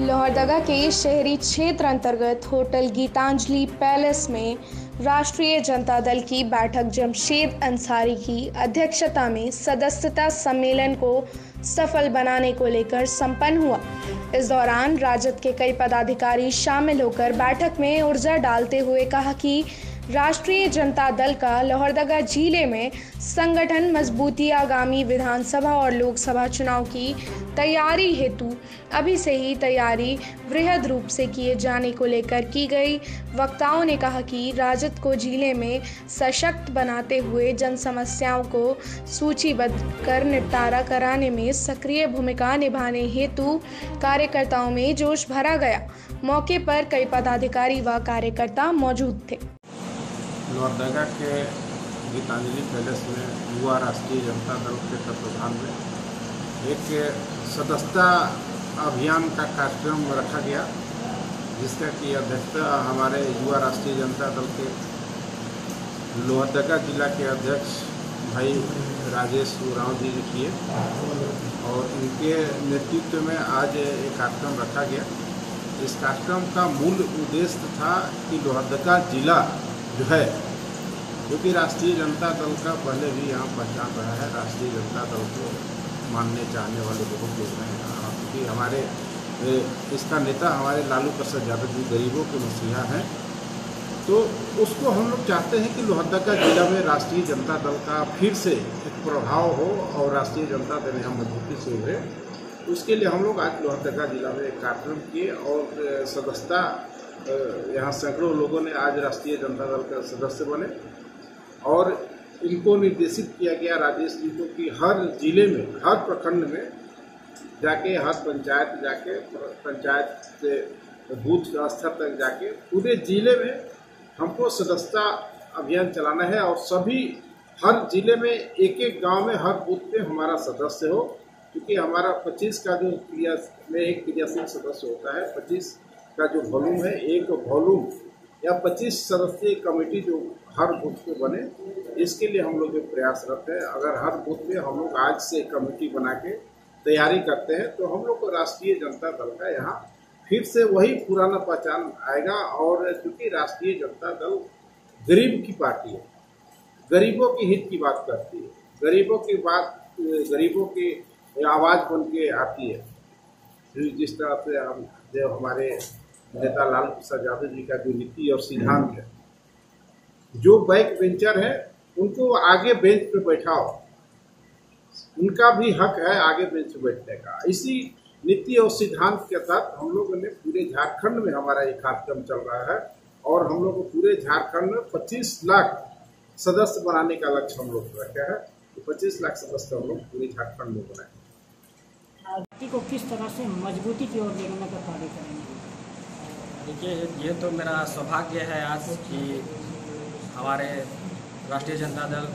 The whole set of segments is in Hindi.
लोहरदगा के शहरी क्षेत्र अंतर्गत होटल गीतांजलि पैलेस में राष्ट्रीय जनता दल की बैठक जमशेद अंसारी की अध्यक्षता में सदस्यता सम्मेलन को सफल बनाने को लेकर संपन्न हुआ। इस दौरान राजद के कई पदाधिकारी शामिल होकर बैठक में ऊर्जा डालते हुए कहा कि राष्ट्रीय जनता दल का लोहरदगा ज़िले में संगठन मजबूती आगामी विधानसभा और लोकसभा चुनाव की तैयारी हेतु अभी से ही तैयारी वृहद रूप से किए जाने को लेकर की गई। वक्ताओं ने कहा कि राजद को ज़िले में सशक्त बनाते हुए जन समस्याओं को सूचीबद्ध कर निपटारा कराने में सक्रिय भूमिका निभाने हेतु कार्यकर्ताओं में जोश भरा गया। मौके पर कई पदाधिकारी व कार्यकर्ता मौजूद थे। लोहरदगा के गीतांजलि पैलेस में युवा राष्ट्रीय जनता दल के तत्वाधान में एक सदस्यता अभियान का कार्यक्रम रखा गया, जिसका कि अध्यक्षता हमारे युवा राष्ट्रीय जनता दल के लोहरदगा जिला के अध्यक्ष भाई राजेश उराव जी ने किए और इनके नेतृत्व में आज एक कार्यक्रम रखा गया। इस कार्यक्रम का मूल उद्देश्य था कि लोहरदगा जिला जो है, क्योंकि राष्ट्रीय जनता दल का पहले भी यहाँ पहचान रहा है, राष्ट्रीय जनता दल को मानने चाहने वाले बहुत लोग हैं। क्योंकि हमारे इसका नेता हमारे लालू प्रसाद यादव जी गरीबों के मसीहा हैं तो उसको हम लोग चाहते हैं कि लोहरदगा जिला में राष्ट्रीय जनता दल का फिर से एक प्रभाव हो और राष्ट्रीय जनता दल यहाँ मजबूती से उभरे। उसके लिए हम लोग आज लोहरदगा जिला में एक कार्यक्रम किए और सदस्यता यहाँ सैकड़ों लोगों ने आज राष्ट्रीय जनता दल का सदस्य बने और इनको निर्देशित किया गया राजेश जी को कि हर ज़िले में, हर प्रखंड में जाके, हर पंचायत जाके, पंचायत से बूथ स्तर तक जाके पूरे ज़िले में हमको सदस्यता अभियान चलाना है और सभी, हर ज़िले में एक एक गाँव में, हर बूथ पे हमारा सदस्य हो, क्योंकि हमारा 25 का जो क्रिया, में एक क्रियाशील सदस्य होता है 25 का जो वॉल्यूम है, एक वॉल्यूम या 25 सदस्यीय कमेटी जो हर बूथ पे बने, इसके लिए हम लोग प्रयासरत है। अगर हर बूथ पे हम लोग आज से कमेटी बना के तैयारी करते हैं तो हम लोग को राष्ट्रीय जनता दल का यहाँ फिर से वही पुराना पहचान आएगा। और क्योंकि राष्ट्रीय जनता दल गरीब की पार्टी है, गरीबों के हित की बात करती है, गरीबों की बात, गरीबों की आवाज़ बन के आती है। जिस तरह से हम जो हमारे नेता लाल प्रसाद यादव जी का जो नीति और सिद्धांत है, जो बैक बेंचर है, उनको आगे बेंच पे बैठाओ। उनका भी हक है आगे बेंच पे बैठने का। इसी नीति और सिद्धांत के तहत हम लोगों ने पूरे झारखंड में हमारा ये कार्यक्रम चल रहा है और हम लोग पूरे झारखंड में 25 लाख सदस्य बनाने का लक्ष्य हम लोग रखे हैं। तो 25 लाख सदस्य हम लोग पूरे झारखंड में बनाए पार्टी को किस तरह से मजबूती की ओर ले जाने का कार्य करेंगे? देखिए, ये तो मेरा सौभाग्य है आज कि हमारे राष्ट्रीय जनता दल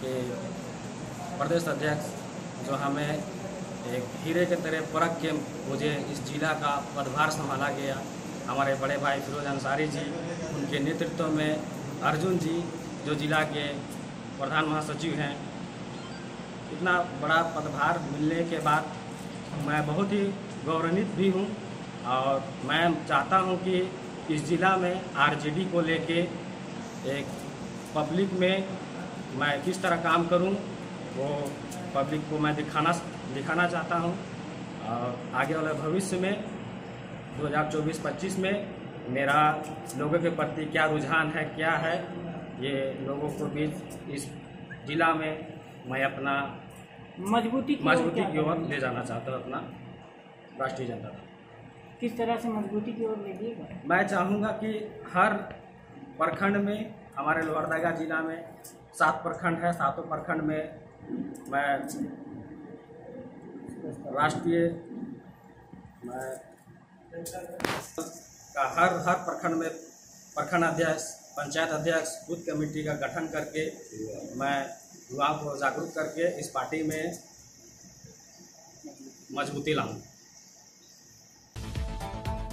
के प्रदेश अध्यक्ष जो हमें एक हीरे के तरह परख के मुझे इस जिला का पदभार संभाला गया, हमारे बड़े भाई फिरोज अंसारी जी, उनके नेतृत्व में अर्जुन जी, जो जिला के प्रधान महासचिव हैं, इतना बड़ा पदभार मिलने के बाद मैं बहुत ही गौरवान्वित भी हूँ। और मैं चाहता हूँ कि इस ज़िला में आरजेडी को लेके एक पब्लिक में मैं किस तरह काम करूँ वो पब्लिक को मैं दिखाना दिखाना चाहता हूँ। और आगे वाले भविष्य में 2024-25 में मेरा लोगों के प्रति क्या रुझान है क्या है ये लोगों को बीच इस जिला में मैं अपना मजबूती मजबूती की ओर ले जाना चाहता हूँ अपना राष्ट्रीय जनता दल। किस तरह से मजबूती की ओर ले मैं चाहूँगा कि हर प्रखंड में, हमारे लोहरदगा जिला में सात प्रखंड है, सातों प्रखंड में मैं राष्ट्रीय, मैं का हर हर प्रखंड में प्रखंड अध्यक्ष, पंचायत अध्यक्ष, बूथ कमेटी का गठन करके मैं युवाओं को जागरूक करके इस पार्टी में मजबूती लाऊं